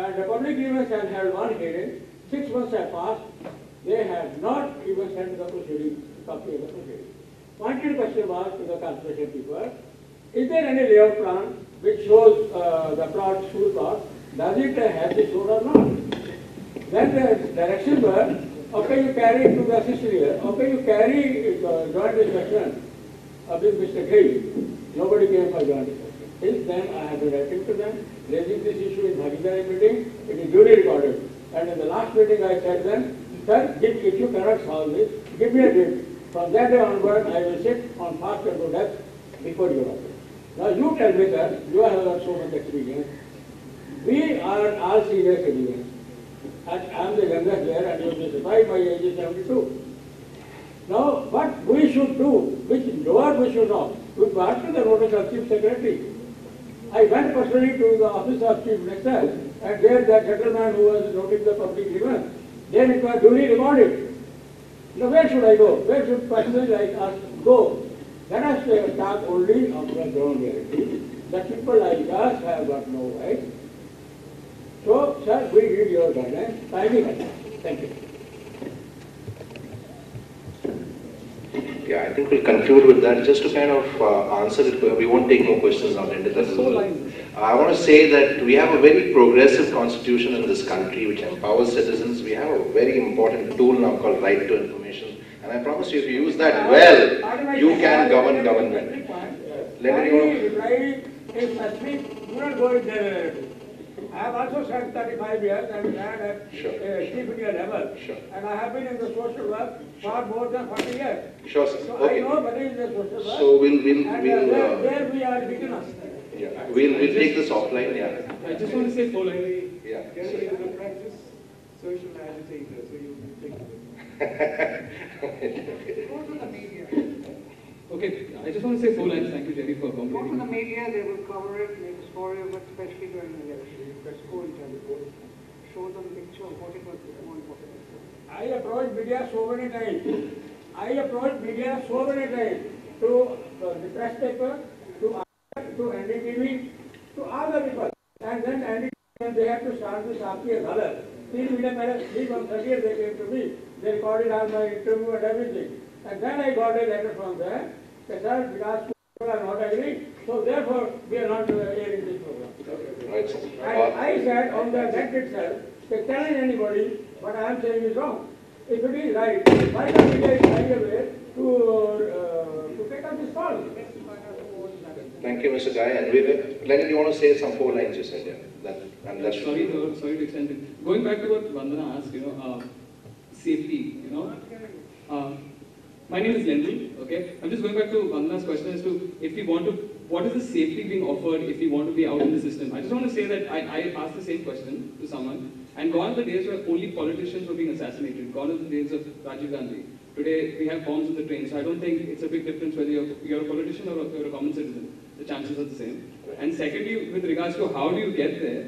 And the public has held one hearing, six months have passed, they have not even sent the proceeding, copy of the proceeding. Pointed question was to the conservation people, is there any layout plan which shows uh, the plot, school plot, does it have this road or not? Then the directions were, okay, you carry it to the here, okay, you carry uh, joint inspection uh, with Mr. Gill. Nobody came for joint inspection. Since then, I have been writing to them, raising this issue in Bhagidari meeting, it is duly recorded. And in the last meeting, I said then, sir, if, you cannot solve this, give me a date. From that day onward, I will sit on fast and to death before office. Now you tell me, sir, you have got so much experience. We are all senior citizens. And I am the youngest here and you will surprised my age is 72. Now, what we should do, which door we should knock, we got to the notice of chief secretary. I went personally to the office of chief minister and there that gentleman who was noting the public grievance, then it was duly recorded. Now where should I go? Where should persons like us go? Let us uh, talk only of the ground reality. The people like us have got no right. So, sir, we need your guidance. Thank you. Yeah, I think we'll conclude with that. Just to kind of uh, answer it, we won't take more questions on it. That is all. I want to say that we have a very progressive constitution in this country which empowers citizens. We have a very important tool now called right to information. And I promise you, if you use that well, you can govern government. Let me Only reply is specific, do not go in there. I have also spent 35 years and had at Sure. uh, chief level. Sure. And I have been in the social work for more than 40 years. Sure, sir. So I Okay. know what is the social work. So we'll, we'll, And uh, we'll, there, uh, there we are beginners. yeah, we'll, we'll take this offline, yeah. I just want to say four lines. Yeah. Gary is a practice social agitator, so you take it. Go to the media. Okay, I just want to say four lines. Thank you, Jerry, for Go to the media, they will cover it, make a story of it, especially during the election. And tell it. Show them picture of what it was more important. I approached media so many times. I approached media so many times to uh, the press paper, to to NDTV, to the people. And then NDTV, they had to start with Aapki Adalat. Three media palace, three months earlier they came to me. They recorded all my interview and everything. And then I got a letter from them, that sir, people are not agreeing, so therefore we are not uh, airing this program. Right, sir. And I said on the net itself, that telling anybody what I am saying is wrong. If it is right, why the media is trying away to, uh, to take up this call? Thank you, Mr. Guy. And we, Leonard, you want to say some four lines you said, yeah? That, and that should Sorry, to, sorry to extend it. Going back to what Vandana asked, you know, uh, safety, you know. Uh, my name is Lenny, okay? I'm just going back to Vandana's question as to if we want to, what is the safety being offered if we want to be out in the system? I just want to say that I, I asked the same question to someone, and gone are the days where only politicians were being assassinated. Gone are the days of Rajiv Gandhi. Today, we have bombs on the train, so I don't think it's a big difference whether you're, you're a politician or you're a common citizen. The chances are the same. And secondly, with regards to how do you get there,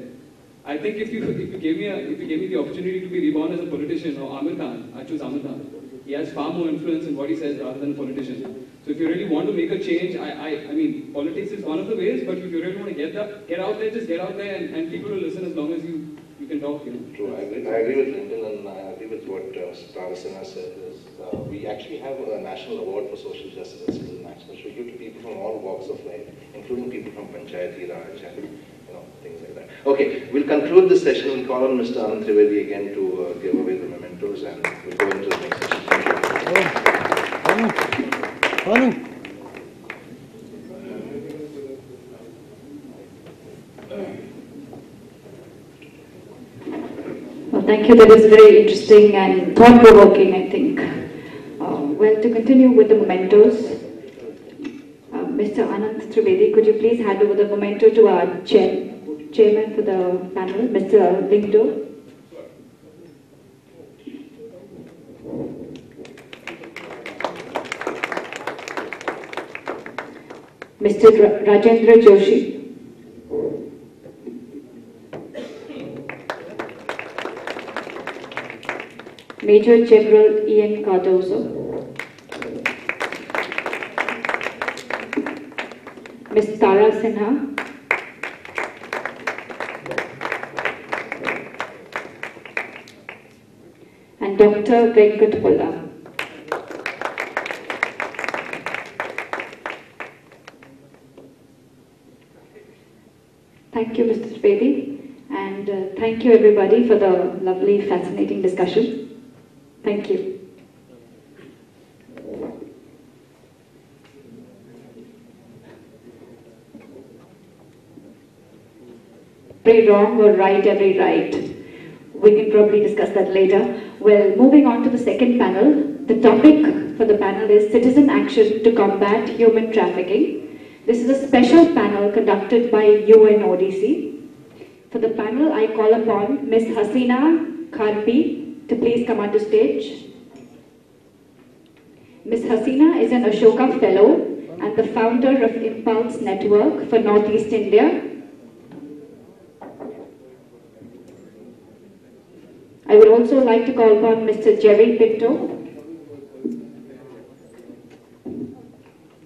I think if you if you gave me a, if you gave me the opportunity to be reborn as a politician or Aamir Khan, I choose Aamir Khan. He has far more influence in what he says rather than a politician. So if you really want to make a change, I, I, I mean, politics is one of the ways, but if you really want to get the, get out there, just get out there and, and people will listen as long as you, you can talk, you know. True, I agree, I agree with Lyndon and I agree with what uh, Tara Sinha said is, uh, we actually have a national award for social justice and citizen action. So you to people from all walks of life, including people from Panchayati Raj and, you know, things like that. Okay, we'll conclude this session. We'll call on Mr. Anand Trivedi again to uh, give away the mementos and Well, thank you. That was very interesting and thought-provoking, I think. Uh, well, to continue with the mementos, uh, Mr. Anand Trivedi, could you please hand over the memento to our chair, chairman for the panel, Mr. Lindo? Mr. Rajendra Joshi. Major General Ian Cardozo. Ms. Tara Sinha. And Dr. Venkat Pulla. Thank you, Mr. Trivedi, and uh, thank you everybody for the lovely, fascinating discussion. Thank you. Every wrong or right, every right. We can probably discuss that later. Well, moving on to the second panel. The topic for the panel is Citizen Action to Combat Human Trafficking. This is a special panel conducted by UNODC. For the panel, I call upon Ms. Hasina Kharbhih to please come onto stage. Ms. Hasina is an Ashoka Fellow and the founder of Impulse Network for Northeast India. I would also like to call upon Mr. Jerry Pinto.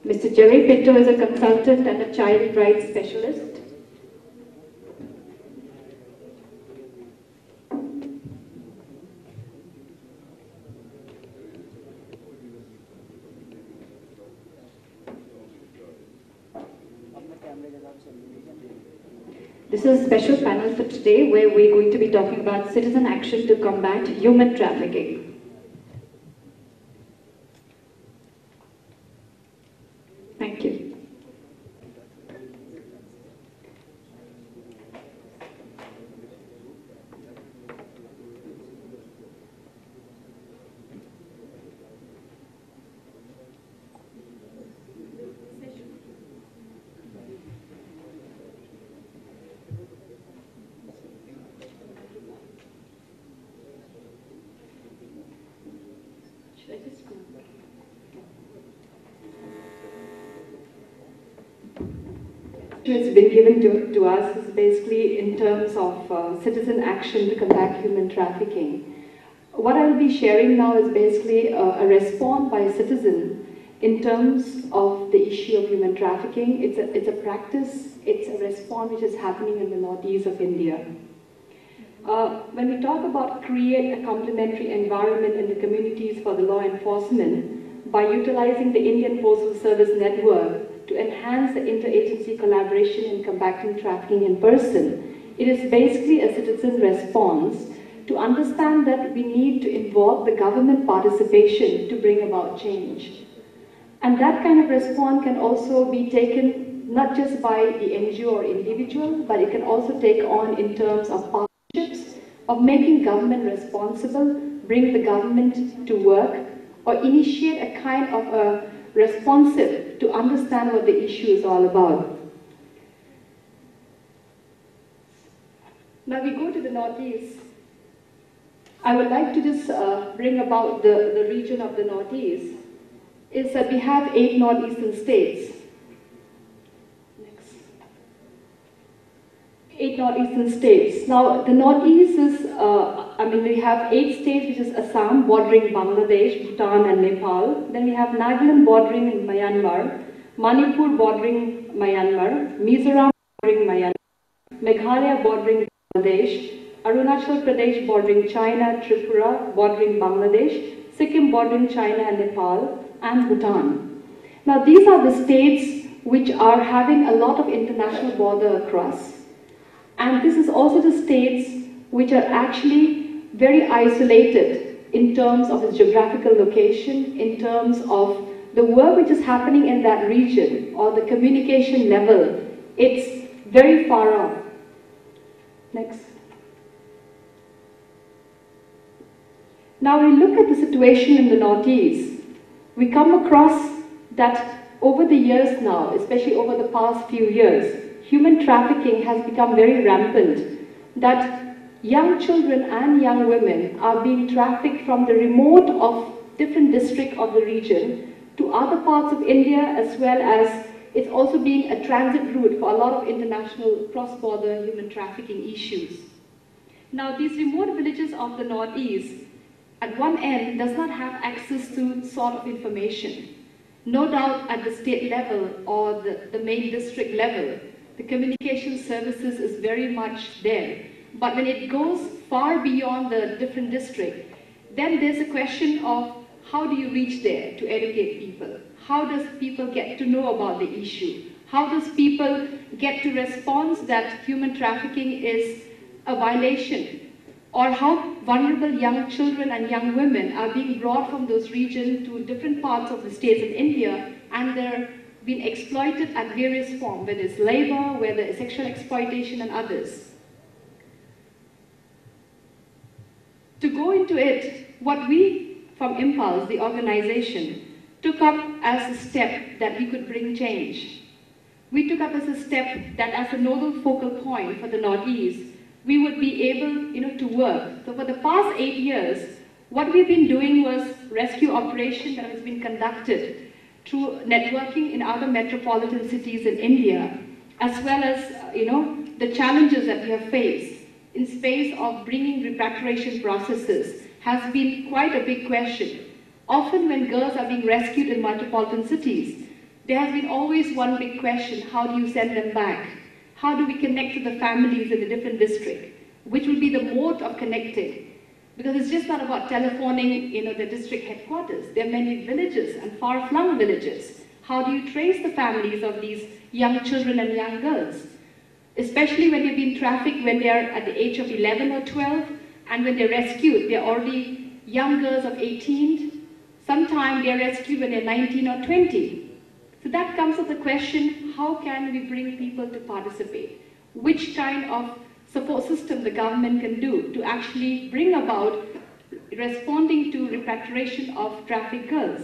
Mr. Jerry Pinto is a consultant and a child rights specialist. This is a special panel for today where we're going to be talking about citizen action to combat human trafficking. Thank you. Should I just go? has been given to, to us is basically in terms of uh, citizen action to combat human trafficking. What I'll be sharing now is basically a, a response by a citizen in terms of the issue of human trafficking. It's a, it's a practice, it's a response which is happening in the northeast of India. Uh, when we talk about create a complementary environment in the communities for the law enforcement by utilizing the Indian Postal Service network to enhance the interagency collaboration in combating trafficking in person, it is basically a citizen response to understand that we need to involve the government participation to bring about change. And that kind of response can also be taken not just by the NGO or individual, but it can also take on in terms of of making government responsible, bring the government to work, or initiate a kind of a responsive to understand what the issue is all about. Now we go to the Northeast. I would like to just uh, bring about the, the region of the Northeast is that we have eight northeastern states. Next. Eight northeastern states. Now, the northeast is, uh, I mean, we have eight states, which is Assam, bordering Bangladesh, Bhutan, and Nepal. Then we have Nagaland, bordering in Myanmar, Manipur, bordering Myanmar, Mizoram, bordering Myanmar, Meghalaya, bordering Bangladesh, Arunachal Pradesh, bordering China, Tripura, bordering Bangladesh, Sikkim, bordering China and Nepal, and Bhutan. Now, these are the states which are having a lot of international border across. And this is also the states which are actually very isolated in terms of its geographical location, in terms of the work which is happening in that region or the communication level. It's very far off. Next. Now we look at the situation in the Northeast. We come across that over the years now, especially over the past few years, human trafficking has become very rampant. That young children and young women are being trafficked from the remote of different districts of the region to other parts of India as well as it's also being a transit route for a lot of international cross-border human trafficking issues. Now these remote villages of the Northeast at one end does not have access to sort of information. No doubt at the state level or the, the main district level, the communication services is very much there. But when it goes far beyond the different district, then there's a question of how do you reach there to educate people? How does people get to know about the issue? How does people get to respond that human trafficking is a violation? Or how vulnerable young children and young women are being brought from those regions to different parts of the states in India and they're being exploited at various forms, whether it's labor, whether it's sexual exploitation and others. To go into it, what we from Impulse, the organization, took up as a step that we could bring change. We took up as a step that as a nodal focal point for the Northeast, we would be able you know, to work. So for the past eight years, what we've been doing was rescue operation that has been conducted through networking in other metropolitan cities in India, as well as you know, the challenges that we have faced in space of bringing repatriation processes has been quite a big question. Often when girls are being rescued in metropolitan cities, there has been always one big question, how do you send them back? How do we connect to the families in the different district? Which will be the mode of connecting? Because it's just not about telephoning, you know, the district headquarters. There are many villages and far-flung villages. How do you trace the families of these young children and young girls? Especially when they've been trafficked when they're at the age of 11 or 12, and when they're rescued, they're already young girls of 18. Sometimes they're rescued when they're 19 or 20. So that comes with the question, how can we bring people to participate? Which kind of support system the government can do to actually bring about responding to repatriation of trafficked girls?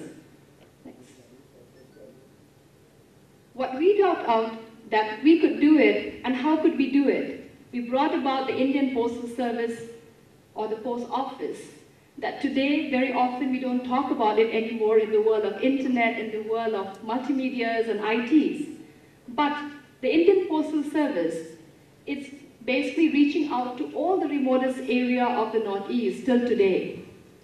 What we thought out that we could do it and how could we do it? We brought about the Indian Postal Service or the post office that today very often we don't talk about it anymore in the world of internet, in the world of multimedias and ITs. But the Indian Postal Service, it's basically reaching out to all the remotest area of the Northeast till today.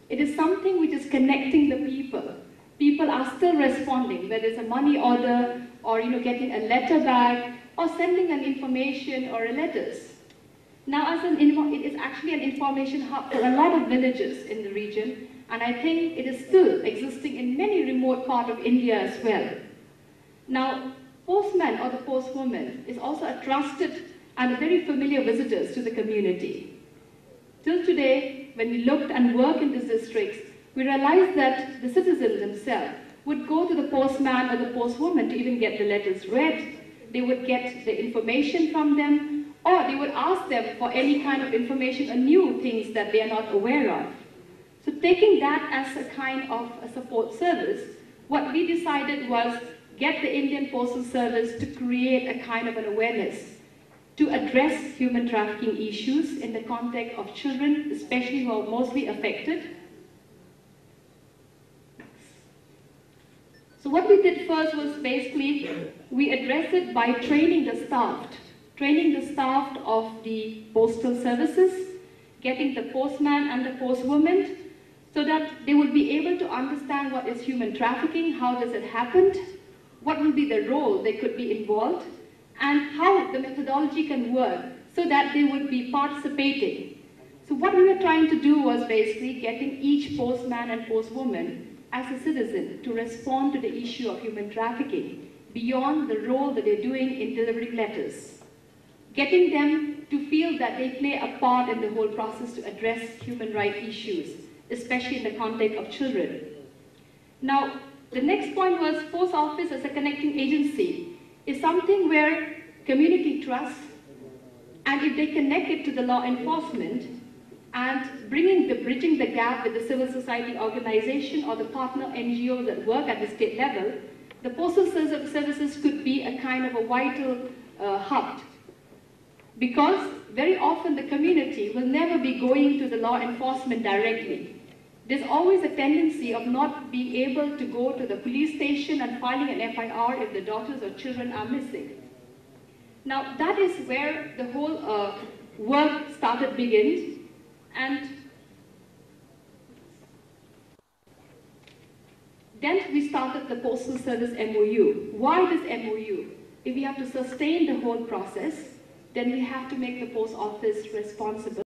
It is something which is connecting the people. People are still responding, whether it's a money order or you know getting a letter back or sending an information or a letters. Now, as an it is actually an information hub for a lot of villages in the region, and I think it is still existing in many remote parts of India as well. Now, postman or the postwoman is also a trusted and very familiar visitors to the community. Till today, when we looked and worked in these districts, we realized that the citizens themselves would go to the postman or the postwoman to even get the letters read. They would get the information from them, or they would ask them for any kind of information or new things that they are not aware of. So taking that as a kind of a support service, what we decided was get the Indian Postal Service to create a kind of an awareness to address human trafficking issues in the context of children, especially who are mostly affected. So what we did first was basically, we addressed it by training the staff training the staff of the postal services, getting the postman and the postwoman, so that they would be able to understand what is human trafficking, how does it happen, what will be the role they could be involved, and how the methodology can work so that they would be participating. So what we were trying to do was basically getting each postman and postwoman as a citizen to respond to the issue of human trafficking beyond the role that they're doing in delivering letters getting them to feel that they play a part in the whole process to address human rights issues, especially in the context of children. Now, the next point was post office as a connecting agency is something where community trust, and if they connect it to the law enforcement, and bringing the bridging the gap with the civil society organization or the partner NGOs that work at the state level, the postal services could be a kind of a vital uh, hub because very often the community will never be going to the law enforcement directly. There's always a tendency of not being able to go to the police station and filing an FIR if the daughters or children are missing. Now that is where the whole uh, work started begins and then we started the Postal Service MOU. Why this MOU? If we have to sustain the whole process, then we have to make the post office responsible.